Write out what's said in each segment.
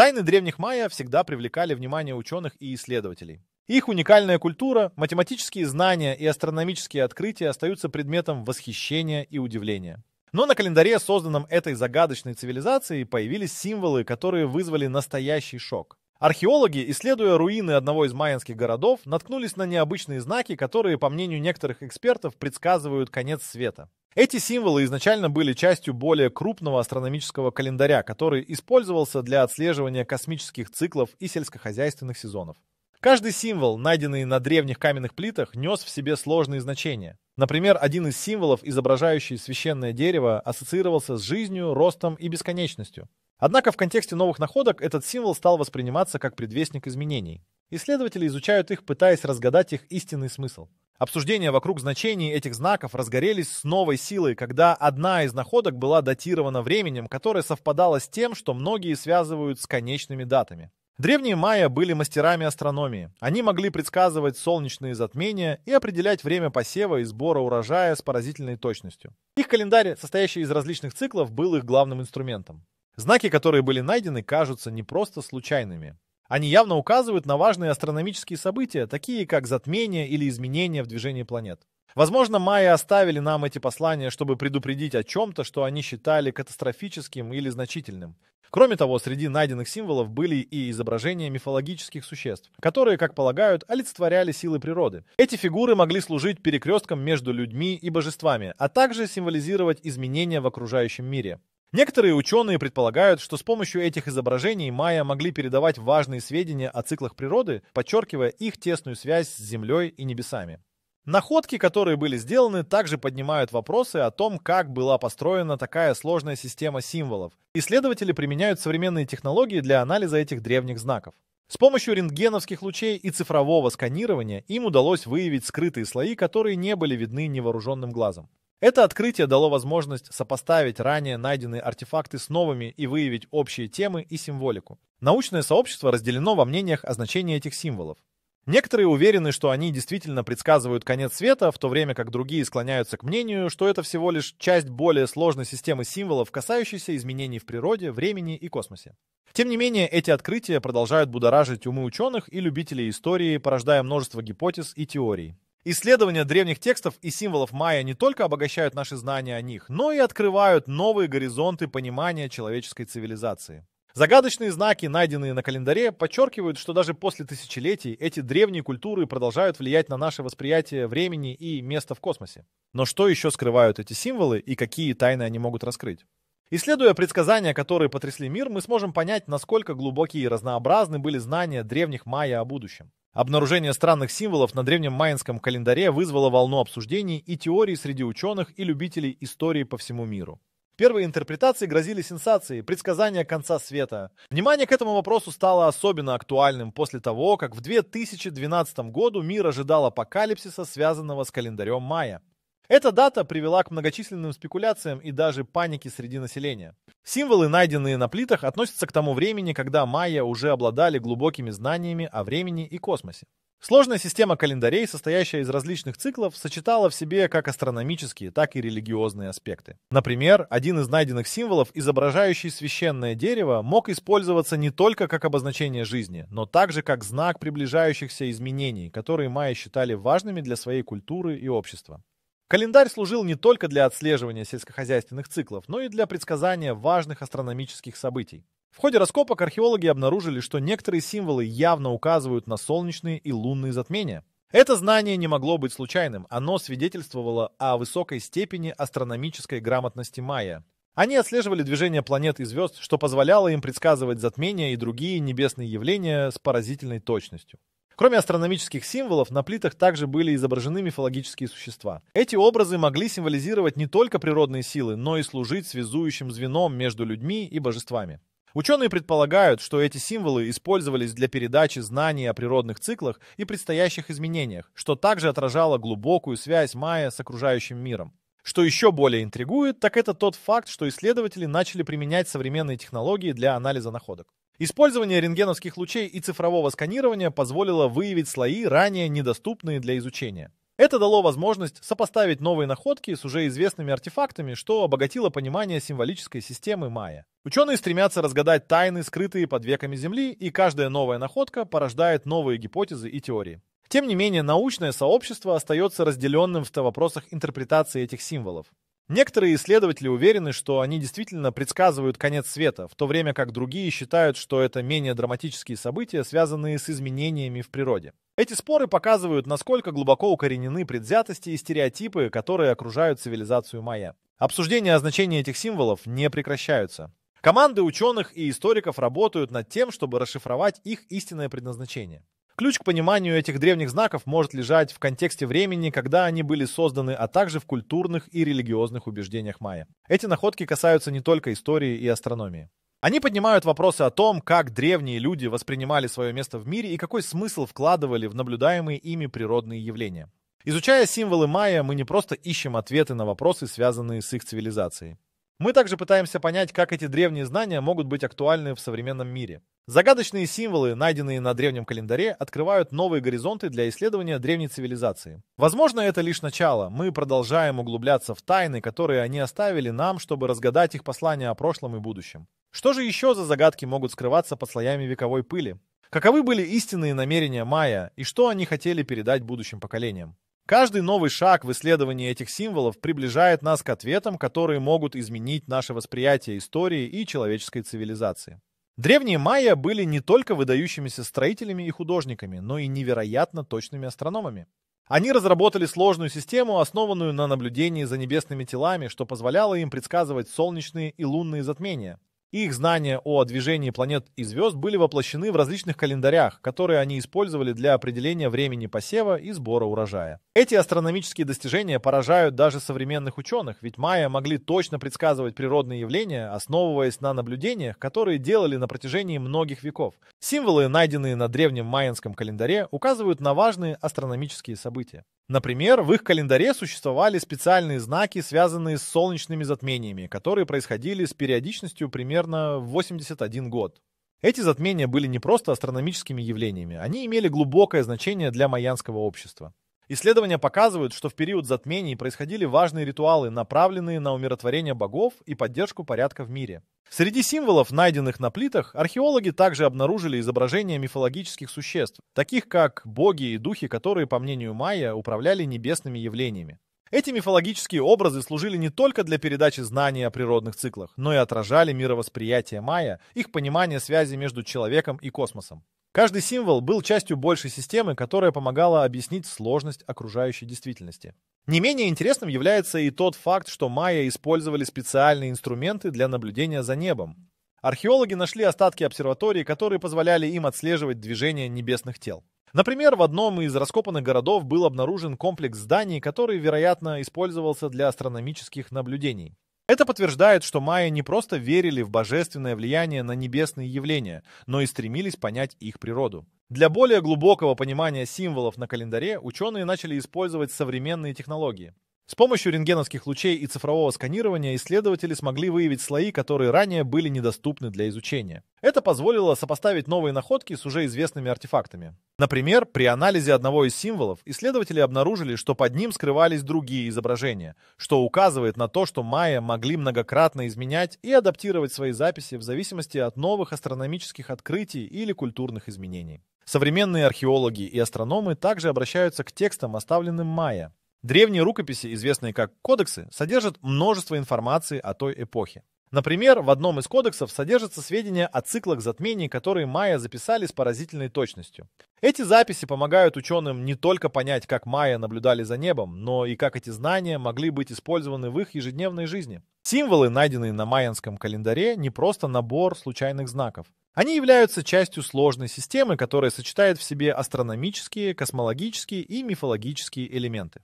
Тайны древних майя всегда привлекали внимание ученых и исследователей. Их уникальная культура, математические знания и астрономические открытия остаются предметом восхищения и удивления. Но на календаре, созданном этой загадочной цивилизацией, появились символы, которые вызвали настоящий шок. Археологи, исследуя руины одного из майянских городов, наткнулись на необычные знаки, которые, по мнению некоторых экспертов, предсказывают конец света. Эти символы изначально были частью более крупного астрономического календаря, который использовался для отслеживания космических циклов и сельскохозяйственных сезонов. Каждый символ, найденный на древних каменных плитах, нес в себе сложные значения. Например, один из символов, изображающий священное дерево, ассоциировался с жизнью, ростом и бесконечностью. Однако в контексте новых находок этот символ стал восприниматься как предвестник изменений. Исследователи изучают их, пытаясь разгадать их истинный смысл. Обсуждения вокруг значений этих знаков разгорелись с новой силой, когда одна из находок была датирована временем, которое совпадало с тем, что многие связывают с конечными датами. Древние майя были мастерами астрономии. Они могли предсказывать солнечные затмения и определять время посева и сбора урожая с поразительной точностью. Их календарь, состоящий из различных циклов, был их главным инструментом. Знаки, которые были найдены, кажутся не просто случайными. Они явно указывают на важные астрономические события, такие как затмение или изменения в движении планет. Возможно, майя оставили нам эти послания, чтобы предупредить о чем-то, что они считали катастрофическим или значительным. Кроме того, среди найденных символов были и изображения мифологических существ, которые, как полагают, олицетворяли силы природы. Эти фигуры могли служить перекрестком между людьми и божествами, а также символизировать изменения в окружающем мире. Некоторые ученые предполагают, что с помощью этих изображений майя могли передавать важные сведения о циклах природы, подчеркивая их тесную связь с Землей и небесами. Находки, которые были сделаны, также поднимают вопросы о том, как была построена такая сложная система символов. Исследователи применяют современные технологии для анализа этих древних знаков. С помощью рентгеновских лучей и цифрового сканирования им удалось выявить скрытые слои, которые не были видны невооруженным глазом. Это открытие дало возможность сопоставить ранее найденные артефакты с новыми и выявить общие темы и символику. Научное сообщество разделено во мнениях о значении этих символов. Некоторые уверены, что они действительно предсказывают конец света, в то время как другие склоняются к мнению, что это всего лишь часть более сложной системы символов, касающейся изменений в природе, времени и космосе. Тем не менее, эти открытия продолжают будоражить умы ученых и любителей истории, порождая множество гипотез и теорий. Исследования древних текстов и символов майя не только обогащают наши знания о них, но и открывают новые горизонты понимания человеческой цивилизации. Загадочные знаки, найденные на календаре, подчеркивают, что даже после тысячелетий эти древние культуры продолжают влиять на наше восприятие времени и места в космосе. Но что еще скрывают эти символы и какие тайны они могут раскрыть? Исследуя предсказания, которые потрясли мир, мы сможем понять, насколько глубокие и разнообразны были знания древних майя о будущем. Обнаружение странных символов на древнем майянском календаре вызвало волну обсуждений и теорий среди ученых и любителей истории по всему миру. Первые интерпретации грозили сенсацией, предсказания конца света. Внимание к этому вопросу стало особенно актуальным после того, как в 2012 году мир ожидал апокалипсиса, связанного с календарем майя. Эта дата привела к многочисленным спекуляциям и даже панике среди населения. Символы, найденные на плитах, относятся к тому времени, когда майя уже обладали глубокими знаниями о времени и космосе. Сложная система календарей, состоящая из различных циклов, сочетала в себе как астрономические, так и религиозные аспекты. Например, один из найденных символов, изображающий священное дерево, мог использоваться не только как обозначение жизни, но также как знак приближающихся изменений, которые майя считали важными для своей культуры и общества. Календарь служил не только для отслеживания сельскохозяйственных циклов, но и для предсказания важных астрономических событий. В ходе раскопок археологи обнаружили, что некоторые символы явно указывают на солнечные и лунные затмения. Это знание не могло быть случайным, оно свидетельствовало о высокой степени астрономической грамотности майя. Они отслеживали движение планет и звезд, что позволяло им предсказывать затмения и другие небесные явления с поразительной точностью. Кроме астрономических символов, на плитах также были изображены мифологические существа. Эти образы могли символизировать не только природные силы, но и служить связующим звеном между людьми и божествами. Ученые предполагают, что эти символы использовались для передачи знаний о природных циклах и предстоящих изменениях, что также отражало глубокую связь майя с окружающим миром. Что еще более интригует, так это тот факт, что исследователи начали применять современные технологии для анализа находок. Использование рентгеновских лучей и цифрового сканирования позволило выявить слои, ранее недоступные для изучения. Это дало возможность сопоставить новые находки с уже известными артефактами, что обогатило понимание символической системы майя. Ученые стремятся разгадать тайны, скрытые под веками Земли, и каждая новая находка порождает новые гипотезы и теории. Тем не менее, научное сообщество остается разделенным в вопросах интерпретации этих символов. Некоторые исследователи уверены, что они действительно предсказывают конец света, в то время как другие считают, что это менее драматические события, связанные с изменениями в природе. Эти споры показывают, насколько глубоко укоренены предвзятости и стереотипы, которые окружают цивилизацию майя. Обсуждения о значении этих символов не прекращаются. Команды ученых и историков работают над тем, чтобы расшифровать их истинное предназначение. Ключ к пониманию этих древних знаков может лежать в контексте времени, когда они были созданы, а также в культурных и религиозных убеждениях майя. Эти находки касаются не только истории и астрономии. Они поднимают вопросы о том, как древние люди воспринимали свое место в мире и какой смысл вкладывали в наблюдаемые ими природные явления. Изучая символы майя, мы не просто ищем ответы на вопросы, связанные с их цивилизацией. Мы также пытаемся понять, как эти древние знания могут быть актуальны в современном мире. Загадочные символы, найденные на древнем календаре, открывают новые горизонты для исследования древней цивилизации. Возможно, это лишь начало. Мы продолжаем углубляться в тайны, которые они оставили нам, чтобы разгадать их послания о прошлом и будущем. Что же еще за загадки могут скрываться под слоями вековой пыли? Каковы были истинные намерения майя и что они хотели передать будущим поколениям? Каждый новый шаг в исследовании этих символов приближает нас к ответам, которые могут изменить наше восприятие истории и человеческой цивилизации. Древние майя были не только выдающимися строителями и художниками, но и невероятно точными астрономами. Они разработали сложную систему, основанную на наблюдении за небесными телами, что позволяло им предсказывать солнечные и лунные затмения. Их знания о движении планет и звезд были воплощены в различных календарях, которые они использовали для определения времени посева и сбора урожая. Эти астрономические достижения поражают даже современных ученых, ведь майя могли точно предсказывать природные явления, основываясь на наблюдениях, которые делали на протяжении многих веков. Символы, найденные на древнем майянском календаре, указывают на важные астрономические события. Например, в их календаре существовали специальные знаки, связанные с солнечными затмениями, которые происходили с периодичностью примерно в 81 год. Эти затмения были не просто астрономическими явлениями, они имели глубокое значение для майянского общества. Исследования показывают, что в период затмений происходили важные ритуалы, направленные на умиротворение богов и поддержку порядка в мире. Среди символов, найденных на плитах, археологи также обнаружили изображения мифологических существ, таких как боги и духи, которые, по мнению майя, управляли небесными явлениями. Эти мифологические образы служили не только для передачи знаний о природных циклах, но и отражали мировосприятие майя, их понимание связи между человеком и космосом. Каждый символ был частью большей системы, которая помогала объяснить сложность окружающей действительности. Не менее интересным является и тот факт, что майя использовали специальные инструменты для наблюдения за небом. Археологи нашли остатки обсерваторий, которые позволяли им отслеживать движение небесных тел. Например, в одном из раскопанных городов был обнаружен комплекс зданий, который, вероятно, использовался для астрономических наблюдений. Это подтверждает, что майя не просто верили в божественное влияние на небесные явления, но и стремились понять их природу. Для более глубокого понимания символов на календаре ученые начали использовать современные технологии. С помощью рентгеновских лучей и цифрового сканирования исследователи смогли выявить слои, которые ранее были недоступны для изучения. Это позволило сопоставить новые находки с уже известными артефактами. Например, при анализе одного из символов исследователи обнаружили, что под ним скрывались другие изображения, что указывает на то, что майя могли многократно изменять и адаптировать свои записи в зависимости от новых астрономических открытий или культурных изменений. Современные археологи и астрономы также обращаются к текстам, оставленным майя. Древние рукописи, известные как кодексы, содержат множество информации о той эпохе. Например, в одном из кодексов содержатся сведения о циклах затмений, которые майя записали с поразительной точностью. Эти записи помогают ученым не только понять, как майя наблюдали за небом, но и как эти знания могли быть использованы в их ежедневной жизни. Символы, найденные на майянском календаре, не просто набор случайных знаков. Они являются частью сложной системы, которая сочетает в себе астрономические, космологические и мифологические элементы.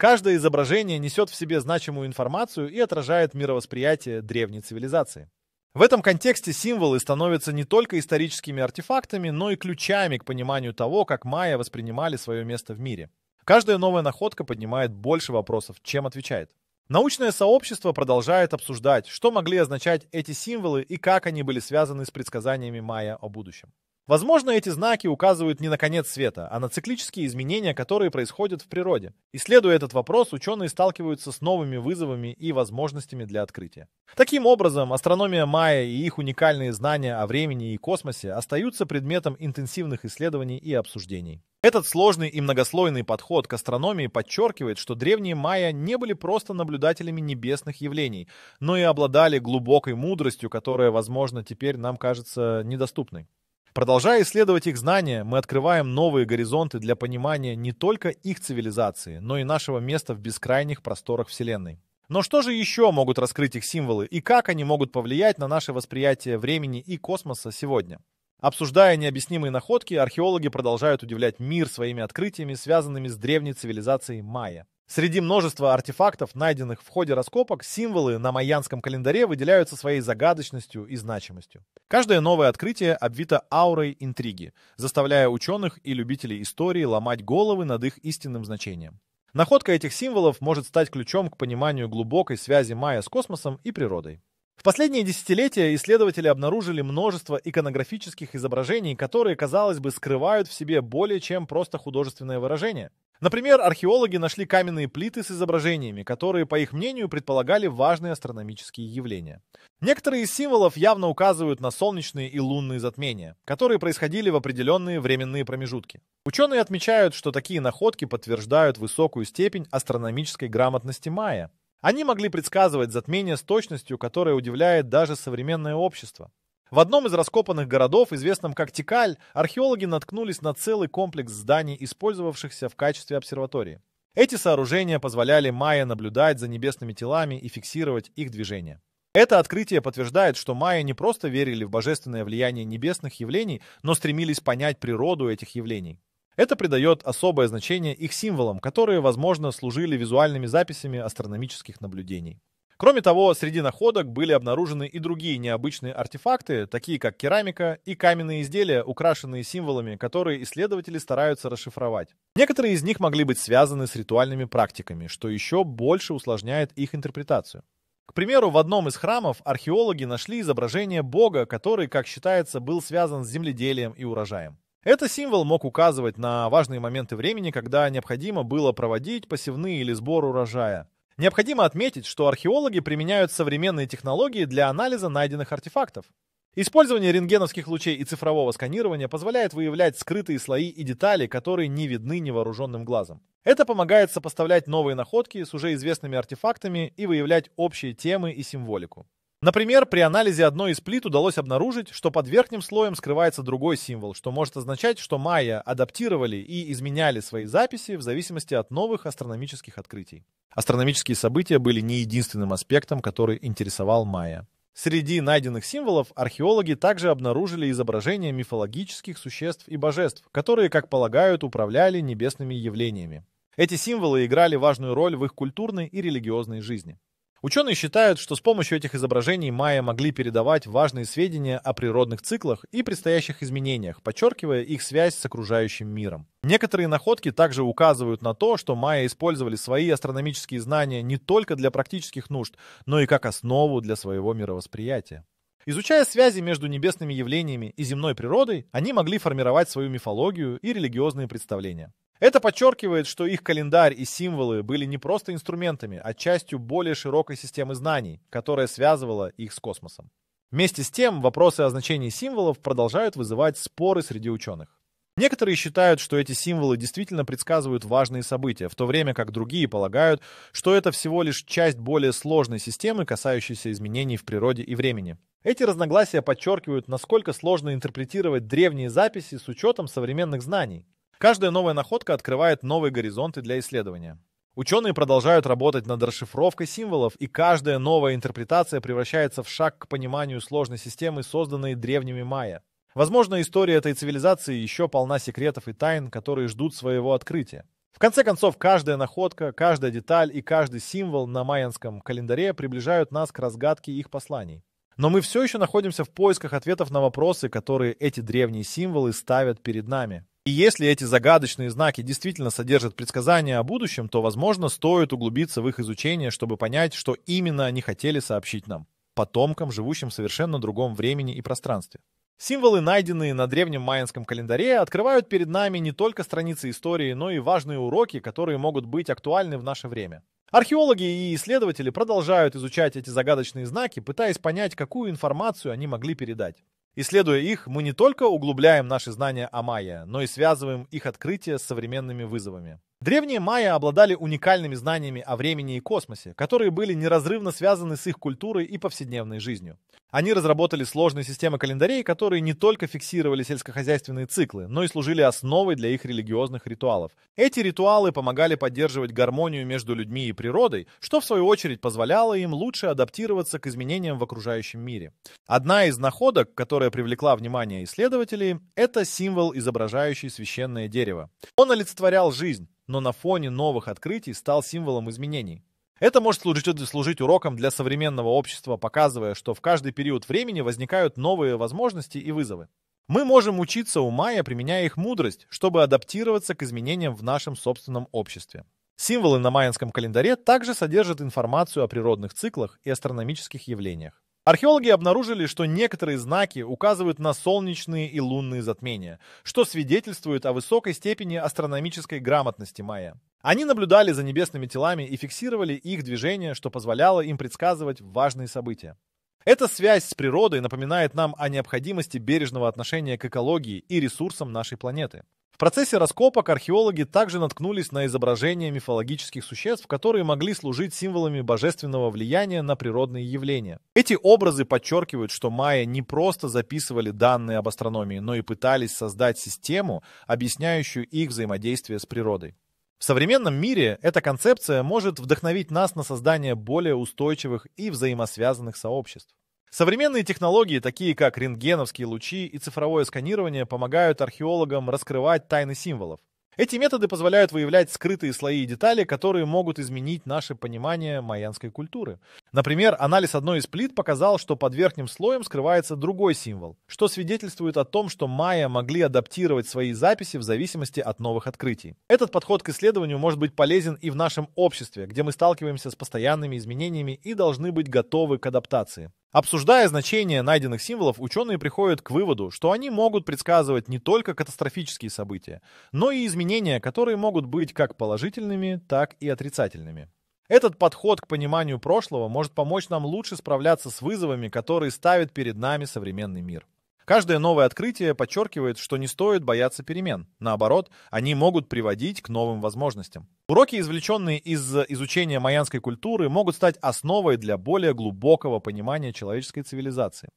Каждое изображение несет в себе значимую информацию и отражает мировосприятие древней цивилизации. В этом контексте символы становятся не только историческими артефактами, но и ключами к пониманию того, как майя воспринимали свое место в мире. Каждая новая находка поднимает больше вопросов, чем отвечает. Научное сообщество продолжает обсуждать, что могли означать эти символы и как они были связаны с предсказаниями майя о будущем. Возможно, эти знаки указывают не на конец света, а на циклические изменения, которые происходят в природе. Исследуя этот вопрос, ученые сталкиваются с новыми вызовами и возможностями для открытия. Таким образом, астрономия майя и их уникальные знания о времени и космосе остаются предметом интенсивных исследований и обсуждений. Этот сложный и многослойный подход к астрономии подчеркивает, что древние майя не были просто наблюдателями небесных явлений, но и обладали глубокой мудростью, которая, возможно, теперь нам кажется недоступной. Продолжая исследовать их знания, мы открываем новые горизонты для понимания не только их цивилизации, но и нашего места в бескрайних просторах Вселенной. Но что же еще могут раскрыть их символы и как они могут повлиять на наше восприятие времени и космоса сегодня? Обсуждая необъяснимые находки, археологи продолжают удивлять мир своими открытиями, связанными с древней цивилизацией майя. Среди множества артефактов, найденных в ходе раскопок, символы на майянском календаре выделяются своей загадочностью и значимостью. Каждое новое открытие обвито аурой интриги, заставляя ученых и любителей истории ломать головы над их истинным значением. Находка этих символов может стать ключом к пониманию глубокой связи майя с космосом и природой. В последние десятилетия исследователи обнаружили множество иконографических изображений, которые, казалось бы, скрывают в себе более чем просто художественное выражение. Например, археологи нашли каменные плиты с изображениями, которые, по их мнению, предполагали важные астрономические явления. Некоторые из символов явно указывают на солнечные и лунные затмения, которые происходили в определенные временные промежутки. Ученые отмечают, что такие находки подтверждают высокую степень астрономической грамотности майя. Они могли предсказывать затмения с точностью, которая удивляет даже современное общество. В одном из раскопанных городов, известном как Тикаль, археологи наткнулись на целый комплекс зданий, использовавшихся в качестве обсерватории. Эти сооружения позволяли майя наблюдать за небесными телами и фиксировать их движение. Это открытие подтверждает, что майя не просто верили в божественное влияние небесных явлений, но стремились понять природу этих явлений. Это придает особое значение их символам, которые, возможно, служили визуальными записями астрономических наблюдений. Кроме того, среди находок были обнаружены и другие необычные артефакты, такие как керамика и каменные изделия, украшенные символами, которые исследователи стараются расшифровать. Некоторые из них могли быть связаны с ритуальными практиками, что еще больше усложняет их интерпретацию. К примеру, в одном из храмов археологи нашли изображение бога, который, как считается, был связан с земледелием и урожаем. Этот символ мог указывать на важные моменты времени, когда необходимо было проводить посевные или сбор урожая. Необходимо отметить, что археологи применяют современные технологии для анализа найденных артефактов. Использование рентгеновских лучей и цифрового сканирования позволяет выявлять скрытые слои и детали, которые не видны невооруженным глазом. Это помогает сопоставлять новые находки с уже известными артефактами и выявлять общие темы и символику. Например, при анализе одной из плит удалось обнаружить, что под верхним слоем скрывается другой символ, что может означать, что майя адаптировали и изменяли свои записи в зависимости от новых астрономических открытий. Астрономические события были не единственным аспектом, который интересовал майя. Среди найденных символов археологи также обнаружили изображения мифологических существ и божеств, которые, как полагают, управляли небесными явлениями. Эти символы играли важную роль в их культурной и религиозной жизни. Ученые считают, что с помощью этих изображений майя могли передавать важные сведения о природных циклах и предстоящих изменениях, подчеркивая их связь с окружающим миром. Некоторые находки также указывают на то, что майя использовали свои астрономические знания не только для практических нужд, но и как основу для своего мировосприятия. Изучая связи между небесными явлениями и земной природой, они могли формировать свою мифологию и религиозные представления. Это подчеркивает, что их календарь и символы были не просто инструментами, а частью более широкой системы знаний, которая связывала их с космосом. Вместе с тем, вопросы о значении символов продолжают вызывать споры среди ученых. Некоторые считают, что эти символы действительно предсказывают важные события, в то время как другие полагают, что это всего лишь часть более сложной системы, касающейся изменений в природе и времени. Эти разногласия подчеркивают, насколько сложно интерпретировать древние записи с учетом современных знаний. Каждая новая находка открывает новые горизонты для исследования. Ученые продолжают работать над расшифровкой символов, и каждая новая интерпретация превращается в шаг к пониманию сложной системы, созданной древними майя. Возможно, история этой цивилизации еще полна секретов и тайн, которые ждут своего открытия. В конце концов, каждая находка, каждая деталь и каждый символ на майянском календаре приближают нас к разгадке их посланий. Но мы все еще находимся в поисках ответов на вопросы, которые эти древние символы ставят перед нами. И если эти загадочные знаки действительно содержат предсказания о будущем, то, возможно, стоит углубиться в их изучение, чтобы понять, что именно они хотели сообщить нам, потомкам, живущим в совершенно другом времени и пространстве. Символы, найденные на древнем майянском календаре, открывают перед нами не только страницы истории, но и важные уроки, которые могут быть актуальны в наше время. Археологи и исследователи продолжают изучать эти загадочные знаки, пытаясь понять, какую информацию они могли передать. Исследуя их, мы не только углубляем наши знания о майя, но и связываем их открытия с современными вызовами. Древние майя обладали уникальными знаниями о времени и космосе, которые были неразрывно связаны с их культурой и повседневной жизнью. Они разработали сложные системы календарей, которые не только фиксировали сельскохозяйственные циклы, но и служили основой для их религиозных ритуалов. Эти ритуалы помогали поддерживать гармонию между людьми и природой, что в свою очередь позволяло им лучше адаптироваться к изменениям в окружающем мире. Одна из находок, которая привлекла внимание исследователей, это символ, изображающий священное дерево. Он олицетворял жизнь, но на фоне новых открытий стал символом изменений. Это может служить, служить уроком для современного общества, показывая, что в каждый период времени возникают новые возможности и вызовы. Мы можем учиться у майя, применяя их мудрость, чтобы адаптироваться к изменениям в нашем собственном обществе. Символы на майянском календаре также содержат информацию о природных циклах и астрономических явлениях. Археологи обнаружили, что некоторые знаки указывают на солнечные и лунные затмения, что свидетельствует о высокой степени астрономической грамотности майя. Они наблюдали за небесными телами и фиксировали их движение, что позволяло им предсказывать важные события. Эта связь с природой напоминает нам о необходимости бережного отношения к экологии и ресурсам нашей планеты. Процессе раскопок археологи также наткнулись на изображения мифологических существ, которые могли служить символами божественного влияния на природные явления. Эти образы подчеркивают, что майя не просто записывали данные об астрономии, но и пытались создать систему, объясняющую их взаимодействие с природой. В современном мире эта концепция может вдохновить нас на создание более устойчивых и взаимосвязанных сообществ. Современные технологии, такие как рентгеновские лучи и цифровое сканирование, помогают археологам раскрывать тайны символов. Эти методы позволяют выявлять скрытые слои и детали, которые могут изменить наше понимание майянской культуры. Например, анализ одной из плит показал, что под верхним слоем скрывается другой символ, что свидетельствует о том, что майя могли адаптировать свои записи в зависимости от новых открытий. Этот подход к исследованию может быть полезен и в нашем обществе, где мы сталкиваемся с постоянными изменениями и должны быть готовы к адаптации. Обсуждая значение найденных символов, ученые приходят к выводу, что они могут предсказывать не только катастрофические события, но и изменения, которые могут быть как положительными, так и отрицательными. Этот подход к пониманию прошлого может помочь нам лучше справляться с вызовами, которые ставит перед нами современный мир. Каждое новое открытие подчеркивает, что не стоит бояться перемен. Наоборот, они могут приводить к новым возможностям. Уроки, извлеченные из изучения майянской культуры, могут стать основой для более глубокого понимания человеческой цивилизации.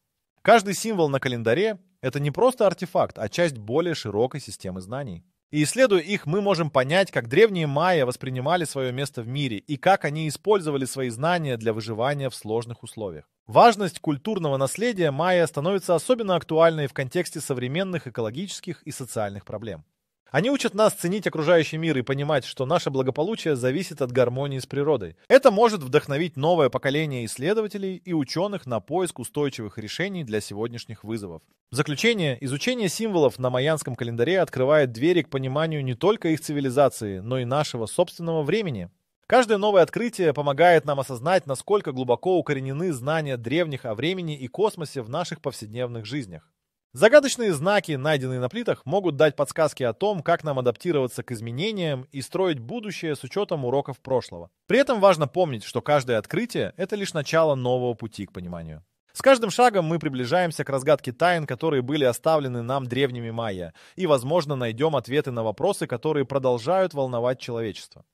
Каждый символ на календаре – это не просто артефакт, а часть более широкой системы знаний. И исследуя их, мы можем понять, как древние майя воспринимали свое место в мире и как они использовали свои знания для выживания в сложных условиях. Важность культурного наследия майя становится особенно актуальной в контексте современных экологических и социальных проблем. Они учат нас ценить окружающий мир и понимать, что наше благополучие зависит от гармонии с природой. Это может вдохновить новое поколение исследователей и ученых на поиск устойчивых решений для сегодняшних вызовов. В заключение, изучение символов на майянском календаре открывает двери к пониманию не только их цивилизации, но и нашего собственного времени. Каждое новое открытие помогает нам осознать, насколько глубоко укоренены знания древних о времени и космосе в наших повседневных жизнях. Загадочные знаки, найденные на плитах, могут дать подсказки о том, как нам адаптироваться к изменениям и строить будущее с учетом уроков прошлого. При этом важно помнить, что каждое открытие – это лишь начало нового пути к пониманию. С каждым шагом мы приближаемся к разгадке тайн, которые были оставлены нам древними майя, и, возможно, найдем ответы на вопросы, которые продолжают волновать человечество.